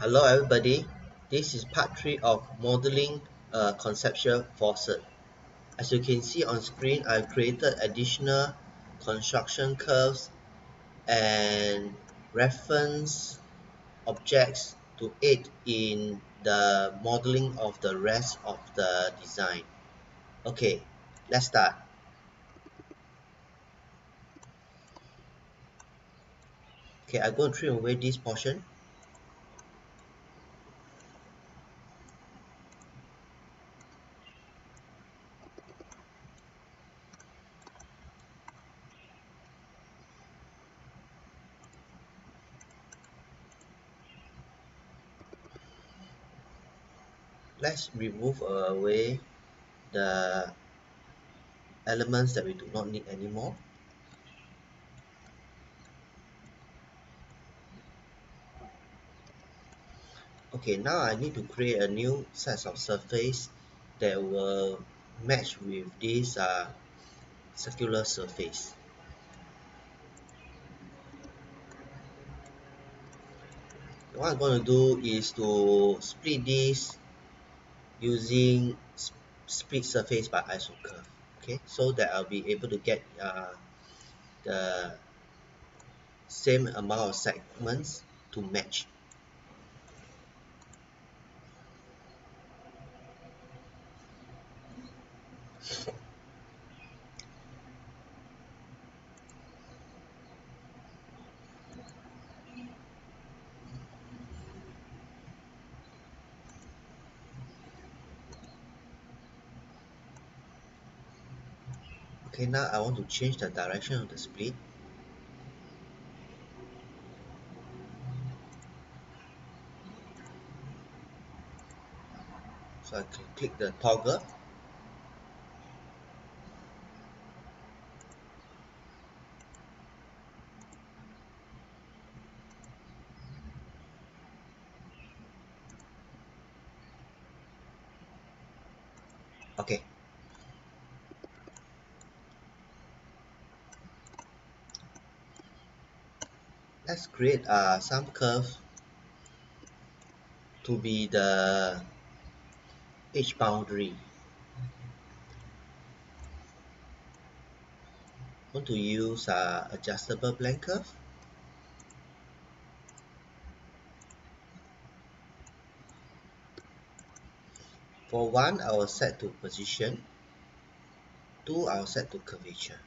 Hello everybody, this is part 3 of modeling a conceptual faucet. As you can see on screen, I've created additional construction curves and reference objects to aid in the modeling of the rest of the design. Okay, let's start. Okay, I'm going to trim away this portion let's remove away the elements that we do not need anymore. Okay now I need to create a new set of surface that will match with this uh, circular surface. What I'm going to do is to split this using split surface by isocurve okay? So that I'll be able to get uh, the same amount of segments to match okay now I want to change the direction of the split. So I can click the toggle okay let's create uh, some curve to be the edge boundary. Want to use uh, adjustable blend curve? For one I will set to position. Two I will set to curvature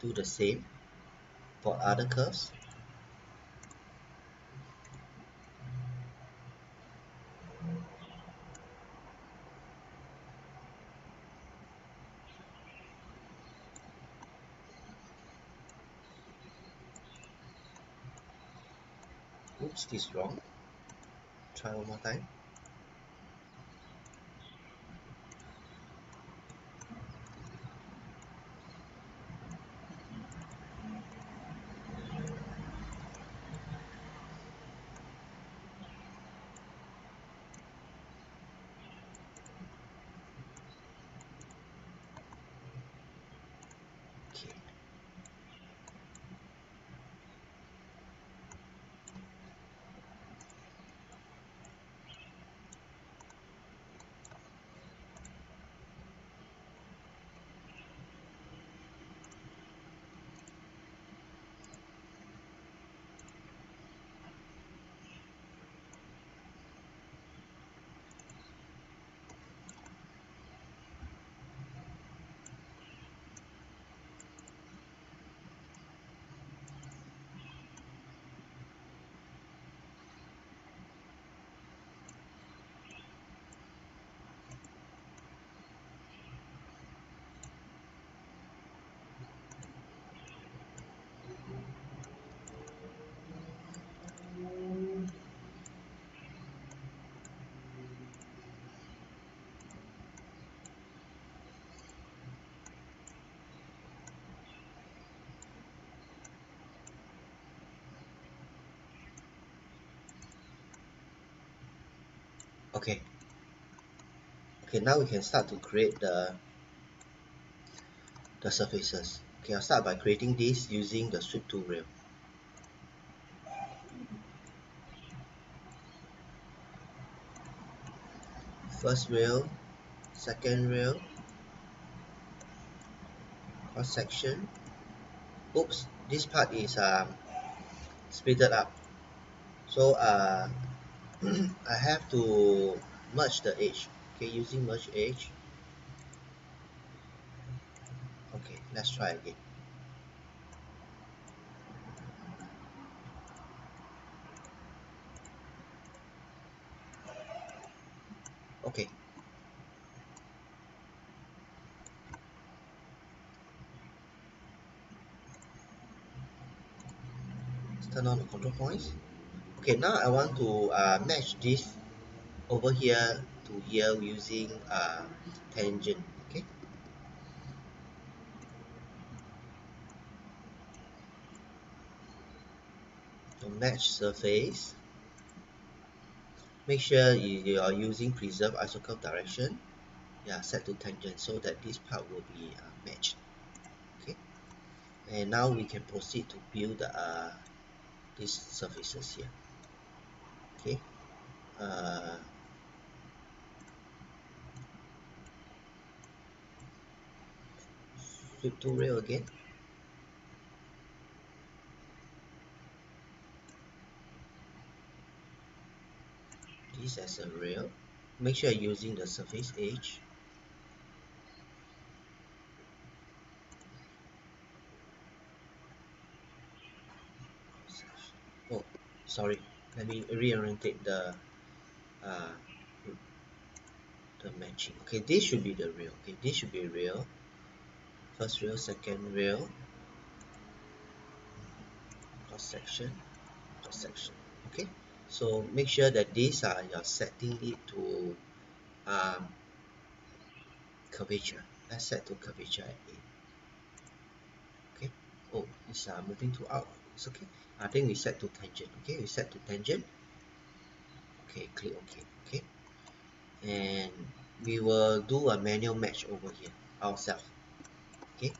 do the same for other curves? Oops this is wrong. Try one more time okay. Okay now we can start to create the the surfaces. Okay I'll start by creating this using the sweep to rail. First rail second rail cross section. Oops this part is um, splitted up. So uh, I have to merge the edge okay using merge edge okay let's try again. Okay. Turn on the control points okay now I want to uh, match this over here to here using uh, tangent okay? To match surface make sure you, you are using preserve isocurve direction. Yeah set to tangent so that this part will be uh, matched okay? And now we can proceed to build uh, these surfaces here okay. Uh, rail again. This as a rail make sure you're using the surface edge. Oh sorry let me reorientate the uh, the matching. Okay this should be the rail okay this should be rail first rail second rail cross section cross section. Okay so make sure that these are you're setting it to um, curvature. Let's set to curvature at 8 okay oh it's uh, moving to out it's okay. I think we set to tangent. Okay we set to tangent. Okay click ok. Okay. And we will do a manual match over here ourselves. Okay.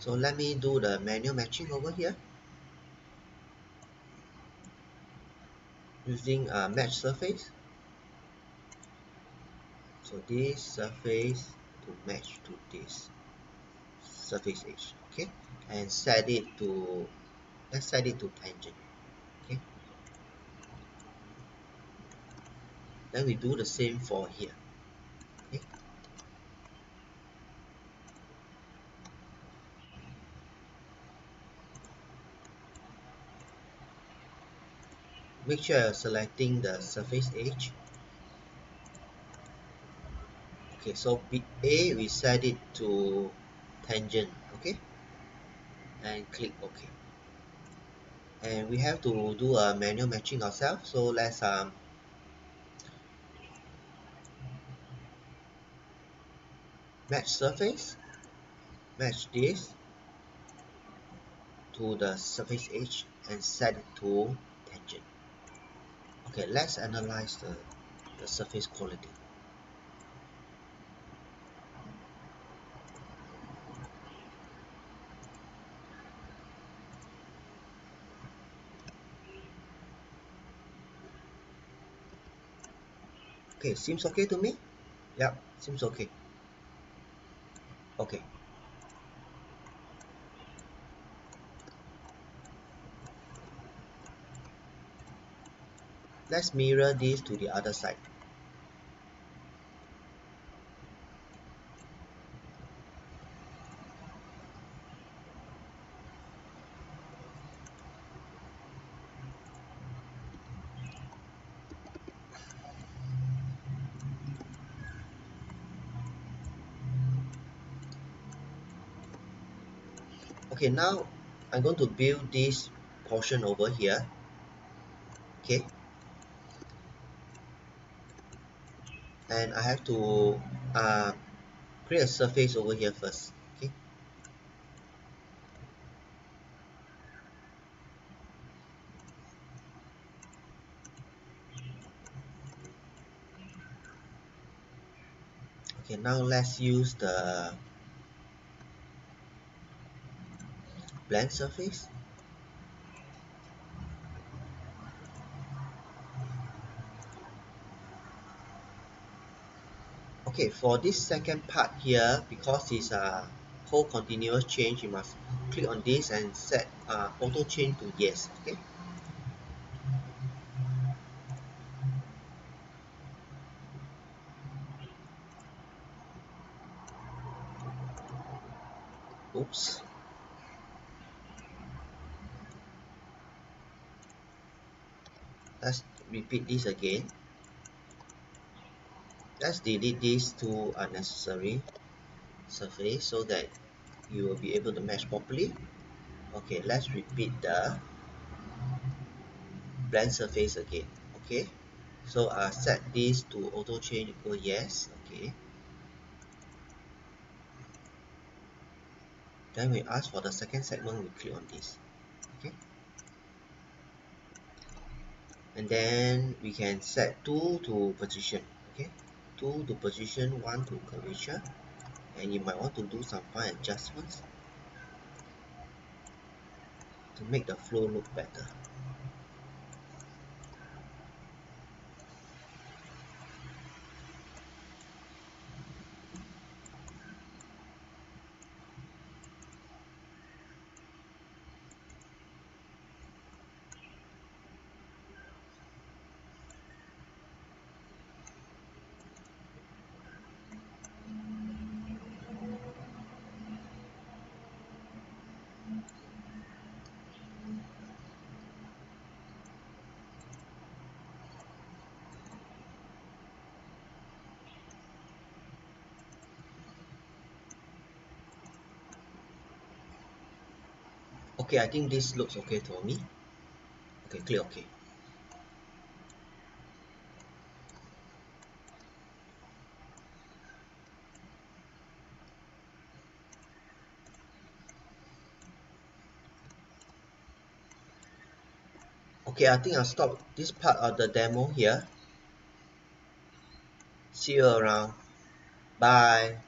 So let me do the manual matching over here. Using a match surface. So this surface to match to this surface edge okay? And set it to let's set it to tangent okay? Then we do the same for here okay? Make sure you're selecting the surface edge. Okay so A we set it to tangent okay? And click OK. And we have to do a manual matching ourselves so let's um match surface match this to the surface edge and set it to tangent. Okay let's analyze the, the surface quality okay. Seems okay to me? Yep seems okay. Okay. Let's mirror this to the other side okay now I'm going to build this portion over here. Okay. And I have to uh, create a surface over here first. Okay. Okay now let's use the blend surface? Okay for this second part here because it's a whole continuous change you must click on this and set uh, auto change to yes okay oops let's repeat this again. Let's delete these two unnecessary surface so that you will be able to mesh properly. Okay let's repeat the blend surface again. Okay so uh, set this to auto change equal yes. Okay. Then we ask for the second segment we click on this and then we can set 2 to position okay? 2 to position 1 to curvature. And you might want to do some fine adjustments to make the flow look better okay I think this looks okay to me. Okay click okay. Okay I think I'll stop this part of the demo here. See you around. Bye